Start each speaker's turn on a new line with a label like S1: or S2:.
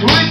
S1: Sweet.